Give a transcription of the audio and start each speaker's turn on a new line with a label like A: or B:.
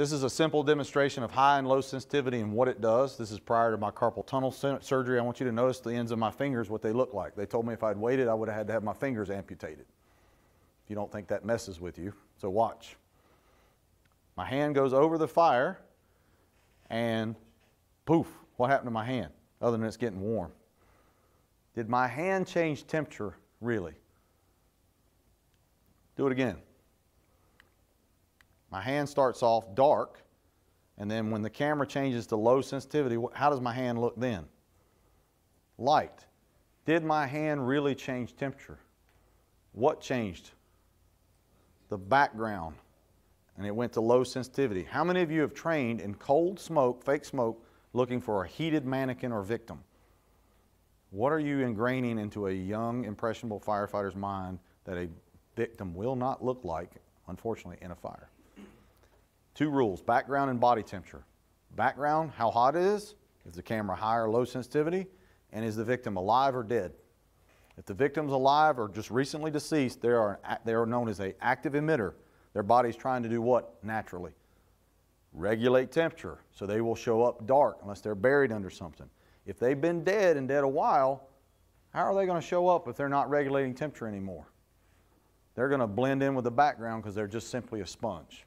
A: This is a simple demonstration of high and low sensitivity and what it does. This is prior to my carpal tunnel surgery. I want you to notice the ends of my fingers, what they look like. They told me if I'd waited, I would have had to have my fingers amputated. If you don't think that messes with you, so watch. My hand goes over the fire and poof, what happened to my hand other than it's getting warm? Did my hand change temperature really? Do it again. My hand starts off dark, and then when the camera changes to low sensitivity, how does my hand look then? Light. Did my hand really change temperature? What changed? The background. And it went to low sensitivity. How many of you have trained in cold smoke, fake smoke, looking for a heated mannequin or victim? What are you ingraining into a young, impressionable firefighter's mind that a victim will not look like, unfortunately, in a fire? Two rules, background and body temperature. Background, how hot it is, is the camera high or low sensitivity, and is the victim alive or dead? If the victim's alive or just recently deceased, they are, they are known as an active emitter. Their body's trying to do what naturally? Regulate temperature. So they will show up dark unless they're buried under something. If they've been dead and dead a while, how are they going to show up if they're not regulating temperature anymore? They're going to blend in with the background because they're just simply a sponge.